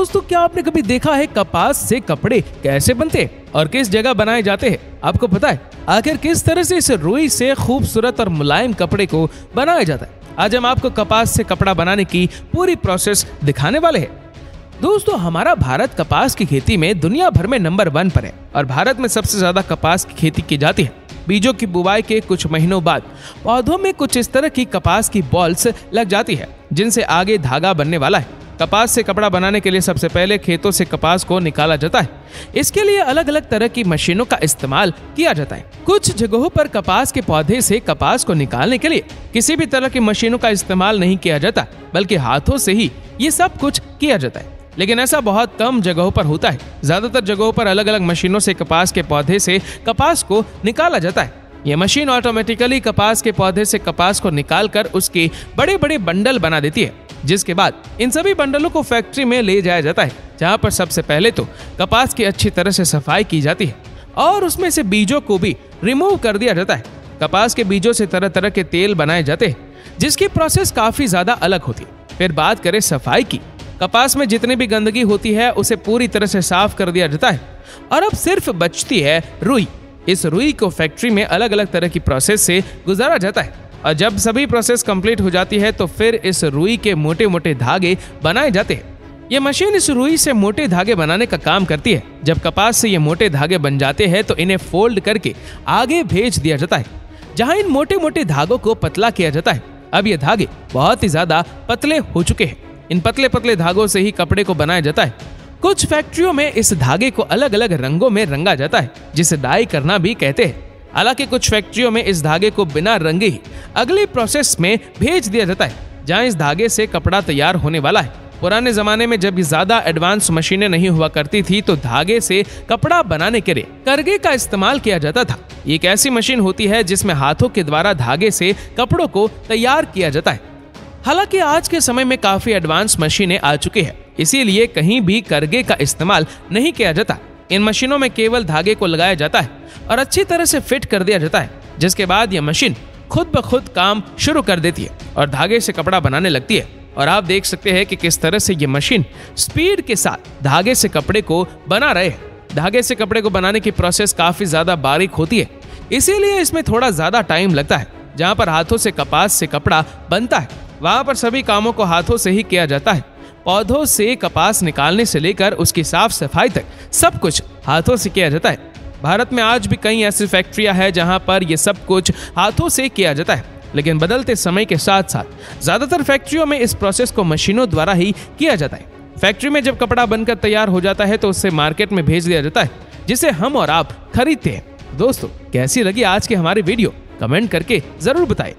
दोस्तों क्या आपने कभी देखा है कपास से कपड़े कैसे बनते और किस जगह बनाए जाते हैं? आपको पता है, आखिर किस तरह से इस रुई से खूबसूरत और मुलायम कपड़े को बनाया जाता है? आज हम आपको कपास से कपड़ा बनाने की पूरी प्रोसेस दिखाने वाले हैं। दोस्तों, हमारा भारत कपास की खेती में दुनिया भर में नंबर वन पर है और भारत में सबसे ज़्यादा कपास की खेती की जाती है। बीजों की बुवाई के कुछ महीनों बाद, पौधों में कुछ इस तरह की कपास की बॉल्स लग जाती है, जिनसे आगे धागा बनने वाला है। कपास से कपड़ा बनाने के लिए सबसे पहले खेतों से कपास को निकाला जाता है। इसके लिए अलग अलग तरह की मशीनों का इस्तेमाल किया जाता है। कुछ जगहों पर कपास के पौधे से कपास को निकालने के लिए किसी भी तरह की मशीनों का इस्तेमाल नहीं किया जाता, बल्कि हाथों से ही ये सब कुछ किया जाता है। लेकिन ऐसा बहुत कम जगहों पर होता है। ज़्यादातर जगहों पर अलग अलग मशीनों से कपास के पौधे से कपास को निकाला जाता है। यह मशीन ऑटोमेटिकली कपास के पौधे से कपास को निकालकर उसके बड़े बड़े बंडल बना देती है, जिसके बाद इन सभी बंडलों को फैक्ट्री में ले जाया जाता है, जहाँ पर सबसे पहले तो कपास की अच्छी तरह से सफ़ाई की जाती है और उसमें से बीजों को भी रिमूव कर दिया जाता है। कपास के बीजों से तरह तरह के तेल बनाए जाते हैं, जिसकी प्रोसेस काफ़ी ज़्यादा अलग होती है। फिर बात करें सफ़ाई की। कपास में जितनी भी गंदगी होती है, उसे पूरी तरह से साफ़ कर दिया जाता है। और अब सिर्फ़ बचती है रुई। इस रुई को फैक्ट्री में अलग अलग तरह की प्रोसेस से गुजारा जाता है। और जब सभी प्रोसेस कंप्लीट हो जाती है तो फिर इस रुई के मोटे मोटे धागे बनाए जाते हैं। ये मशीन इस रुई से मोटे धागे बनाने का काम करती है। जब कपास से ये मोटे धागे बन जाते हैं तो इन्हें फोल्ड करके आगे भेज दिया जाता है, जहाँ इन मोटे मोटे धागों को पतला किया जाता है। अब ये धागे बहुत ही ज़्यादा पतले हो चुके हैं। इन पतले पतले धागों से ही कपड़े को बनाया जाता है। कुछ फैक्ट्रियों में इस धागे को अलग अलग रंगों में रंगा जाता है, जिसे डाई करना भी कहते हैं। हालाँकि कुछ फैक्ट्रियों में इस धागे को बिना रंगे ही अगले प्रोसेस में भेज दिया जाता है, जहाँ इस धागे से कपड़ा तैयार होने वाला है। पुराने जमाने में जब ज़्यादा एडवांस मशीनें नहीं हुआ करती थी तो धागे से कपड़ा बनाने के लिए करगे का इस्तेमाल किया जाता था। एक ऐसी मशीन होती है जिसमें हाथों के द्वारा धागे से कपड़ों को तैयार किया जाता है। हालाँकि आज के समय में काफ़ी एडवांस मशीनें आ चुकी है, इसीलिए कहीं भी करगे का इस्तेमाल नहीं किया जाता। इन मशीनों में केवल धागे को लगाया जाता है और अच्छी तरह से फिट कर दिया जाता है, जिसके बाद यह मशीन खुद ब खुद काम शुरू कर देती है और धागे से कपड़ा बनाने लगती है। और आप देख सकते हैं कि किस तरह से ये मशीन स्पीड के साथ धागे से कपड़े को बना रहे हैं। धागे से कपड़े को बनाने की प्रोसेस काफ़ी ज़्यादा बारीक होती है, इसीलिए इसमें थोड़ा ज़्यादा टाइम लगता है, जहाँ पर हाथों से कपास से कपड़ा बनता है। वहाँ पर सभी कामों को हाथों से ही किया जाता है। पौधों से कपास निकालने से लेकर उसकी साफ़ सफ़ाई तक सब कुछ हाथों से किया जाता है। भारत में आज भी कई ऐसी फैक्ट्रियाँ हैं जहाँ पर ये सब कुछ हाथों से किया जाता है। लेकिन बदलते समय के साथ साथ ज़्यादातर फैक्ट्रियों में इस प्रोसेस को मशीनों द्वारा ही किया जाता है। फैक्ट्री में जब कपड़ा बनकर तैयार हो जाता है तो उसे मार्केट में भेज दिया जाता है, जिसे हम और आप खरीदते हैं। दोस्तों, कैसी लगी आज की हमारी वीडियो? कमेंट करके ज़रूर बताएँ।